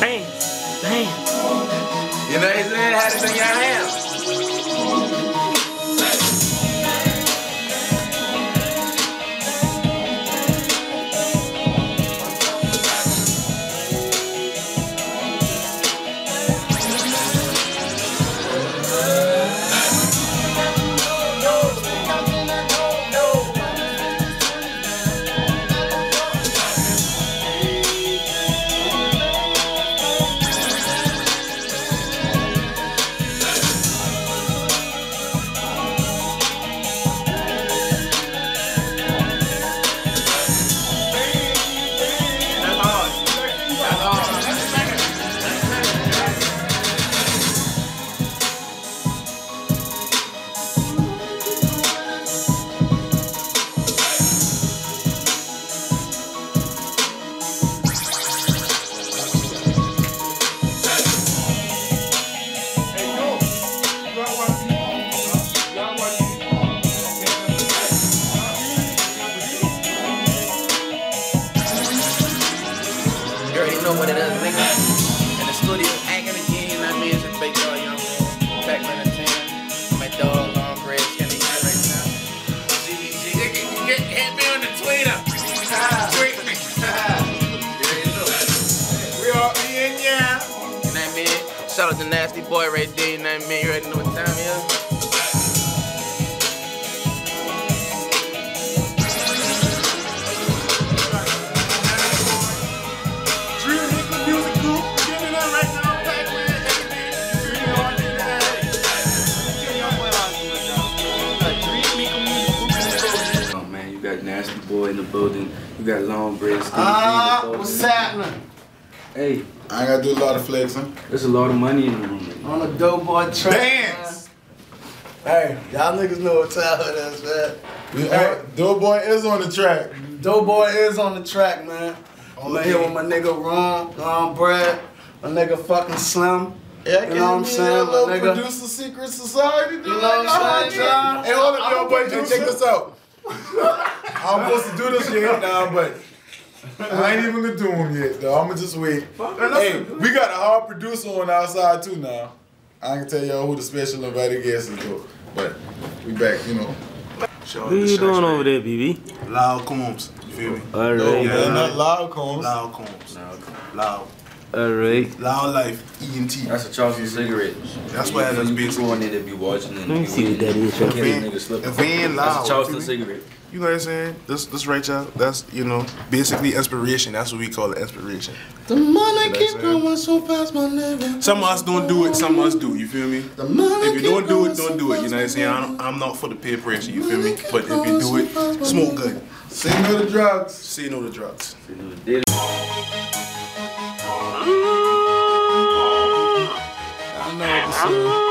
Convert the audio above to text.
Bam. Bam. You know what I'm saying? How to do your hands. Know what it is, nigga. In the studio, acting again, you know what I mean? It's a big dog, you what I'm saying? Pac-Man and Tim. My dog, long bread, skinny guy right now. GBG, get, get, get, hit me on the Twitter. Tweet me. You already know. We all in, yeah. You know what I mean? Shout out to Nasty Boy right there, you know what I mean? You already know what time it is. In the building. You got Long Bread. Stevie Ah, G what's building. happening? Hey, I ain't gotta do a lot of flexing. there's a lot of money in the room. On a dope boy track. Dance! Hey, y'all niggas know what time it is, man. We are, Doughboy is on the track. Dope boy is on the track, man. I'm in here with my nigga Ron, Ron Brad, my nigga fucking Slim. Yeah, You know what I'm saying, my little nigga? producer secret society. dude. You know what I'm saying, John? Hey, hold up, I'm yo, boy, hey, check this out. I'm supposed to do this yet now, but I ain't even gonna do them yet, though. I'm gonna just wait. Hey, we got a hard producer on our side too now. I can tell y'all who the special invited guest is, though. But we back, you know. Shout What you doing over there, BB? Loud Combs. You feel me? All No, right, man, not loud combs. Loud Combs. Loud. All right. Loud Life. ENT. That's a Charleston cigarette. That's why that's you basically- go on to be watching and Let me see what that is. Can't If we ain't- if we loud, That's a Charleston you cigarette. You know what I'm saying? This this right y'all. That's you know, basically inspiration. That's what we call it, inspiration. The money keep going so fast, my nigga. Some of us don't do it, some of us do, you feel me? The money If you keep don't do going it, so don't do it. You know what I'm saying? I nigga. don't, I'm not for the peer pressure, you feel me? But if you do it, smoke good. Say no to drugs. Say no to drugs. Did it. I know what to say.